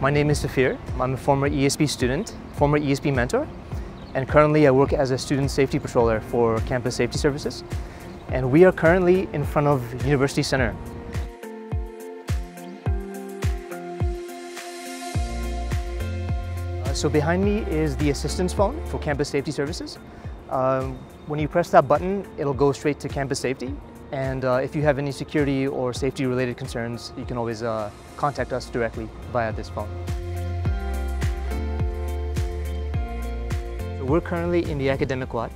My name is Safir. I'm a former ESP student, former ESP mentor, and currently I work as a student safety patroller for Campus Safety Services. And we are currently in front of University Center. Uh, so behind me is the assistance phone for Campus Safety Services. Um, when you press that button, it'll go straight to campus safety and uh, if you have any security or safety related concerns, you can always uh, contact us directly via this phone. So we're currently in the academic quad.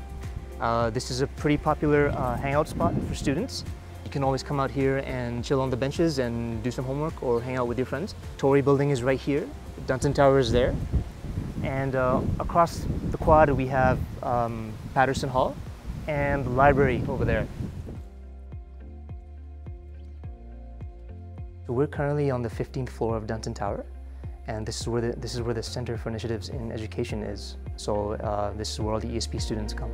Uh, this is a pretty popular uh, hangout spot for students. You can always come out here and chill on the benches and do some homework or hang out with your friends. Tory building is right here. Dunton Tower is there. And uh, across the quad we have um, Paterson Hall and the library over there. We're currently on the 15th floor of Dunton Tower, and this is where the, this is where the Center for Initiatives in Education is. So uh, this is where all the ESP students come.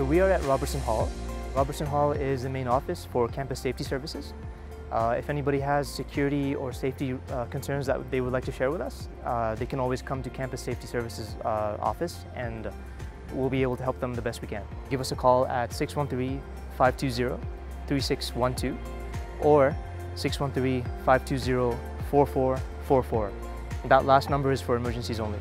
So we are at Robertson Hall. Robertson Hall is the main office for Campus Safety Services. Uh, if anybody has security or safety uh, concerns that they would like to share with us, uh, they can always come to Campus Safety Services uh, office and we'll be able to help them the best we can. Give us a call at 613-520-3612 or 613-520-4444. That last number is for emergencies only.